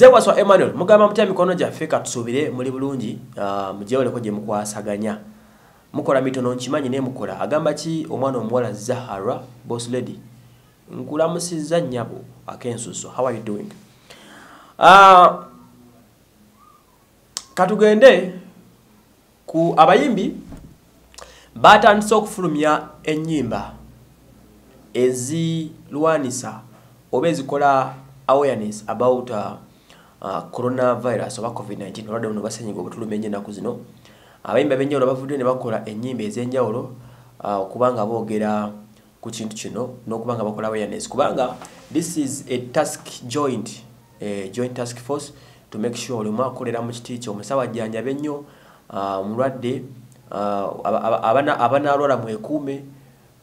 zewaswa emmanuel mugamba mutya mikono gyaffe katusuubire muli bulungi uh, mujewoleko gye mukwasaganya. Mukola mitono nkimanyi naye mukola. Agamba ki omwana omuwala zahara bos lady? Nkulamusizza nnyabo akensuso. How are you doing? Uh, katugende ku abayimbi batandise okufulumya ennyimba ezilwanisa oba ezikola awareness about uh, uh, coronavirus oba covid-19 olwadde buno basenyiga obutulumenye ennaku zino. Abayimbi ab'enjawulo bavudde ne bakola ennyimba ez'enjawulo uh, okubanga boogera ku kintu kino n'okubanga bakola awareness. Kubanga this is a task joint a joint task force to make sure olimu akolera mu kiti kyo omusawo ajjanjabe ennyo omulwadde abanaalwala mwekuume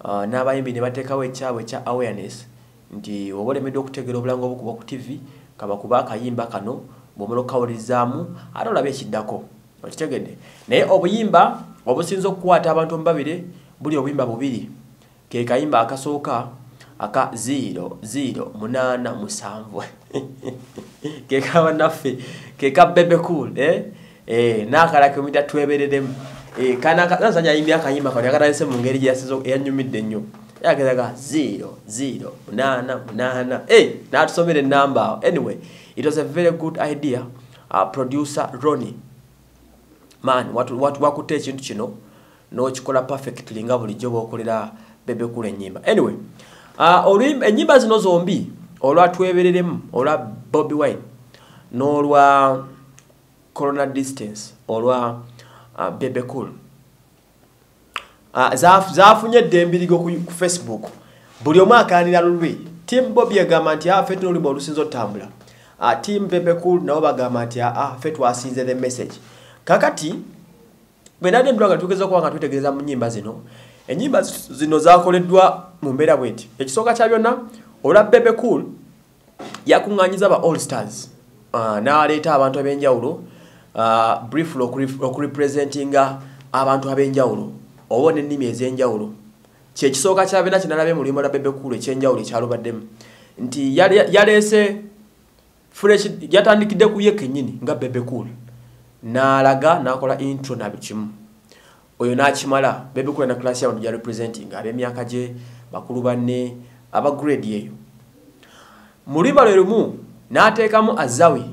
n'abayimbi ne bateekawo ekyabwe ekya awareness nti oba olemedde okutegeera obulanga obukuba ku tv kabakuba akayimba kano bwomala okukawulirizaamu ate olabe ekiddako okitegedde. Naye obuyimba obusinza okukwata abantu omubabire buli obuyimba bubiri. Ke kayimba akasooka aka 08 keka bannaffe keka bebecool eh? eh, nakala kilomita twebereremu eh, kanasanya ayimbi akayimba kano yakatalise mu ngeri gyeyanyumidde ennyo yagezaga 08 hey, natusomera enamba awo. Anyway it was a very good idea uh, producer ronnie. Man wakutte ekintu kino n'okikola perfectly nga bulijjo bwokolera bebekula enyimba anyway uh, enyimba zino zombi olwa twebereremu olwa bobi wine n'olwa corona distance olwa uh, bebekul uh, zafunye eddembirigo ku, ku facebook buli omu akanira lulwe tim bobi agamba nti ah, fe tunolima olusinza otutambula uh, tim bebekul nabo bagamba nti ah, fe twasinze the message kakati bwenadde ndula nga tugeza okuba nga twetegereza mu nyimba zino enyimba zino zakoleddwa mu mbeera bweti ekisooka kya byonna olwa cool yakuŋŋanyiza ba all stars uh, n'aleeta abantu ab'enjawulo uh, briefly okurepresentinga abantu ab'enjawulo oba n'ennimi ez'enjawulo. Kyekisooka kya byonna kinalabe mu luyimba lwa bebe cool ekyenjawulo ekyalubaddemu nti yaleese fresh yatandikidde ku ye kennyini nga bebe cool n'alaga n'akola intro na bikimu oyo n'akimala bebekula na class yawo gya representing ab'emyaka gye bakulu banne aba grade eyo. Mu luyimba lwe lumu n'ateekamu azawi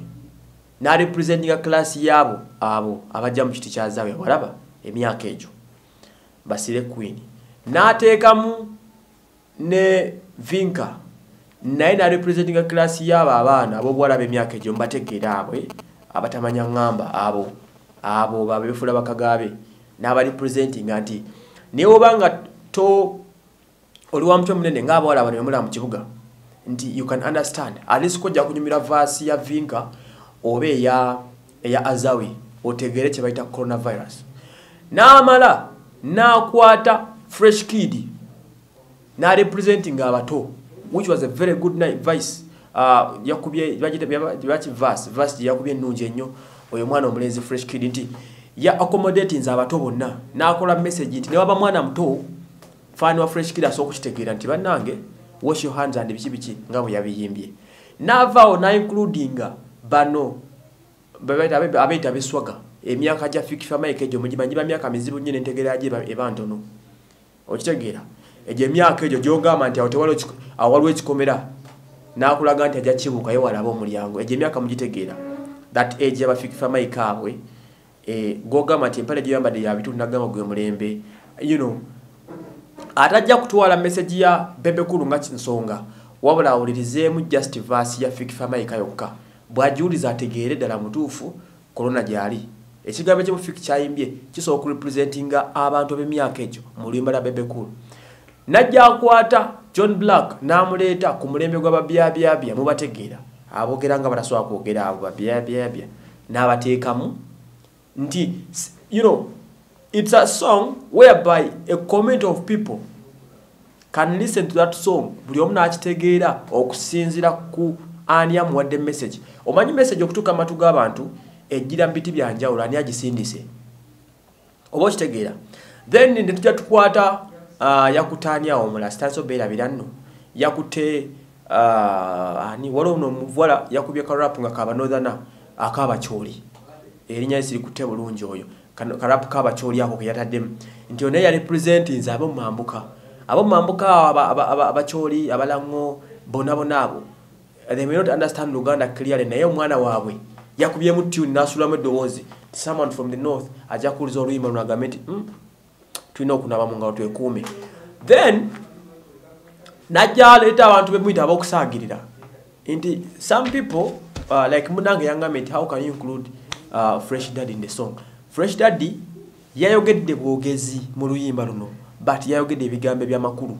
n'arepresentinga class yaabo abo abajja mu kiti kya zawi walaba emyaka egyo basire queen. N'ateekamu ne vinka naye n'arepresentinga class yaabo abaana ab'obuwala b'emyaka egyo mubategeera abwe abatamanya ŋŋamba abo abo babefuula bakagaabe n'abarepresentinga nti naye oba nga to oli wa mutwe munene ng'abawala bano bemulaba mu kibuga nti you can understand alis kojja kunyumira vaasi ya vinka oba eya azawi otegeere kye bayita coronavirus. N'amala n'akwata fresh kid n'arepresenting abato which was a very good vice. Uh, yakubye baki vas vas gye yakubye ennungi ennyo. Oyo mwana omulenzi fresh kid nti ya accommodatinze abato bonna. N'akola message nti newaba mwana muto faani wa fresh kid asooka okitegeera nti bannange wash your hands and biki biki nga bwe yabiyimbye. N'avaawo naincludinga bano abeeta beswaga emyaka gya fikifamaika egyo mugimanyi bamyaka mizibu nnyo nentegeera gye eba ntono. Okitegeera? Egyo emyaka egyo gyogamba nti awo waliwo ekikomera n'akulaga nti ajja kibuuka ye walaba omulyango. Egyo emyaka mugitegeera that age yabafikifamaika abwe gogamba nti empale gyoyambadde yabitundu nagamba gwe mulembe you know atajja kutwala message ya bebekulu nga kinsonga wabula awulirizeemu just verse ya fikifamaika yokka. Bw'agiwuliza ategeere ddala mutuufu korona gy'ali ekigambo ekyobufiki kyayimbye kisobola okurepresentinga abantu ab'emyaka egyo mu luyimba lwa bebekulu najja akwata john black n'amuleeta ku mulembe gw'ababyabyabya mubategeera aboogera nga batasobola kwogera abo babyabyabya. N'abateekamu nti you know it's a song whereby a community of people can listen to that song. Buli omu n'akitegeera okusinziira ku ani amuwadde message. Omanyi message okutuuka mu matu g'abantu ejjira mu biti byanjawulo ani agisindise oba okitegeera? Then netujja tukwata uh, yakutaani awo omulala sitandise obeerabira nno yakute uh, ani waliwo no omuvuwala yakubye karapu nga kabanodhana akabakyoli erinnya lisiri kutte bulungi oyo. Karapu kabakyoli ako keyataddemu nti onaye yarepresentins abomumambuka abomumambuka abakyoli abalaŋo bona bona abo. They may not understand luganda clearly naye omwana waabwe yakubyemu tune nasulamu eddoboozi. Someone from the north ajja kuwuliza oluyimba luno agambe nti mm, tulina okunaba mu ngalo twekuume. Then najja aleeta abantu bemuyita abokusaagirira nti some people uh, like munange yangambye nti how can you include uh, fresh dad in the song? Fresh daddy yayogedde bwogezi mu luyimba luno but yayogedde ebigambo ebyamakulu.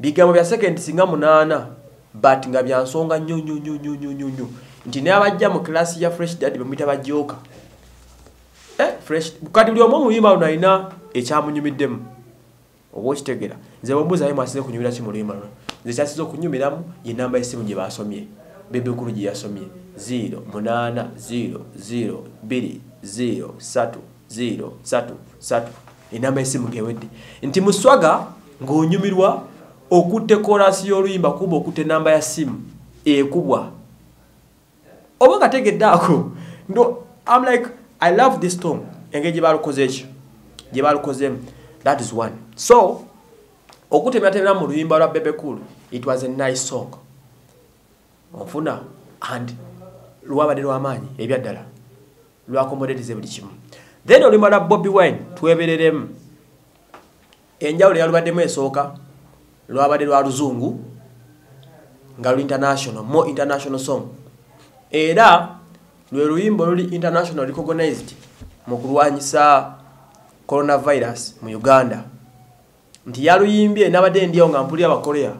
Bigambo bya sekendi singa munaana but nga byansonga nnyo nnyo nnyo nnyo nnyo nnyo nnyo nti nabajja mu kilasi ya fresh daddy bemuyita bajooka eh, kati buli omu omuluyimba luno alina ekyamunyumiddemu oba okitegera nze bwebuuzayo mwasize kunyumira ki mu luyimba luno nze kyasize okunyumiramu ye namba y'essimu gye basomye. Bebekulu gye yasomye. 0 8 0 0 2 0 3 0 3 3 enamba y'essimu ngewedde. Nti muswaga ng'onyumirwa okutte kolasi y'oluyimba kuba okutte enamba ya simu ekubwa oba kategedde ako ndo am like i love this song engeri gye balukoze ekyo gye balukozemu that is one. So okutemeratemera mu luyimba lwa bebekulu it was a nice song. Onfuna and lwabadde lwamaanyi ebyaddala lwakomodetize buli kimu. Then oluyimba lwa bobby wine twebereremu. Enjawulo yalubaddemu esooka lwabadde lwa luzungu nga luli international more international song era lwe luyimba oluli international recognized mu kulwanyisa coronavirus mu uganda. Nti yaluyimbye nabadde ndiawo nga mpulira abakorea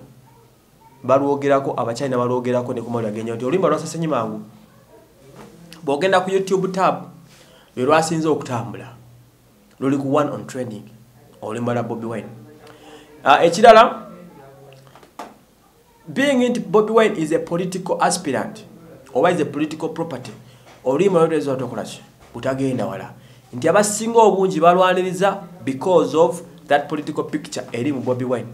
balwogerako abachina balwogerako nekumalagenyo nti oluyimba lwasasenyi mangu bwogenda ku youtube tab lwe lwasinze okutambula. Luli ku one on training oluyimba lwa bobi wine. Uh, ekirala being nti bobi wine is a political aspirant oba is a political property oluyimba lweteza otokolaki butagenda wala. Nti abasinga obungi balwaniriza because of that political picture eri mu bobi wine.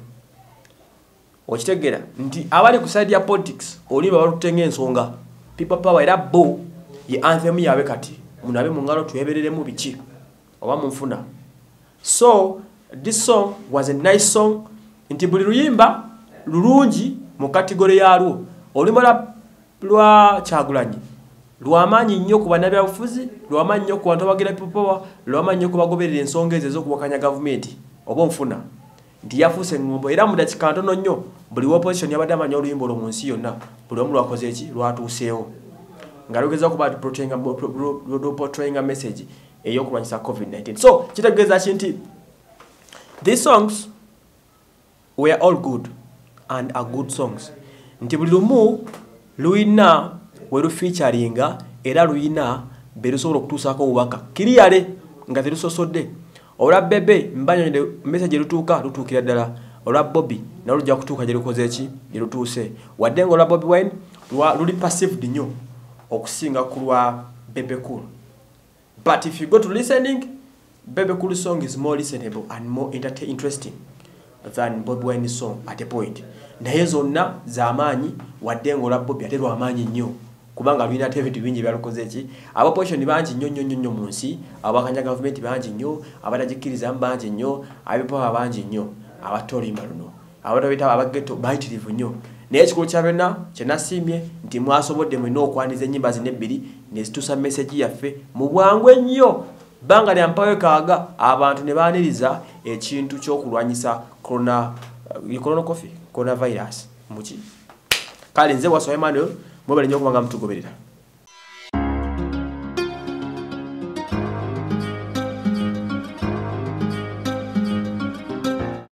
Okitegeera nti abali ku side ya politics oluyimba balututenga ensonga. People power era bo ye anthem yabe kati munabe mu ngalo twebereremu biki? Oba munfuna? So this song was a nice song. Nti buli luyimba lulungi mu kategore yalwo oluyimba lwa kyagulanyi. Lwamaanyi nnyo ku bannabyabufuzi lwamaanyi nnyo ku bantu abagira pipopowa lwamaanyi nnyo ku bagoberera ensonga ezo ez'okuwakanya gavumenti oba onfuna. Nti yafuuse eŋŋombo era mu dakika ntono nnyo buli opposition yabadde amanya oluyimba olwo mu nsi yonna buli omu lwakoze eki? Lwatuuseewo. Nga lugeza okuba portrayinga message ey'okulwanyisa covid-19 so kitegeeza ki nti these songs were all good and are good songs. Nti buli lumu luyina werufeaturinga era luyina berusobola okutuusaako obubaka. Kiriyale nga terusosodde olwa bebe mbanyonede message erutuuka lutuukira ddala. Olwa bobi nalujja kutuuka gyerukoze eki? Gyerutuuse wadde nga olwa bobi wine luli passived nnyo okusinga ku lwa bebe cool. But if you go to listening bebe cool song is more listenable and more interesting than bobi wine song at a point. Naye zonna zamaanyi wadde nga olwa bobi ate lwamaanyi nnyo. Kubanga lulina ate ebintu bingi byalukoze eki abaposition bangi nnyo nnyo nnyo mu nsi. Abakanya gavumenti bangi nnyo. Abatagikkirizamu bangi nnyo. Abipawa bangi nnyo. Abatta oluyimba luno. Abatabita abageto bayitirivu nnyo. Naye ekikulu kya byonna kyenasiimye nti mwasobodde mwina okwaniza ennyimba zina ebbiri nezituusa meseji yaffe mu bwangu ennyo bbanga lya mpawo kaaga abantu ne baaniriza ekintu ky'okulwanyisa corona uh, coffee coronavirus. Muki kale nze waswa emmanuel mwebale nnyo okuba nga mutugoberera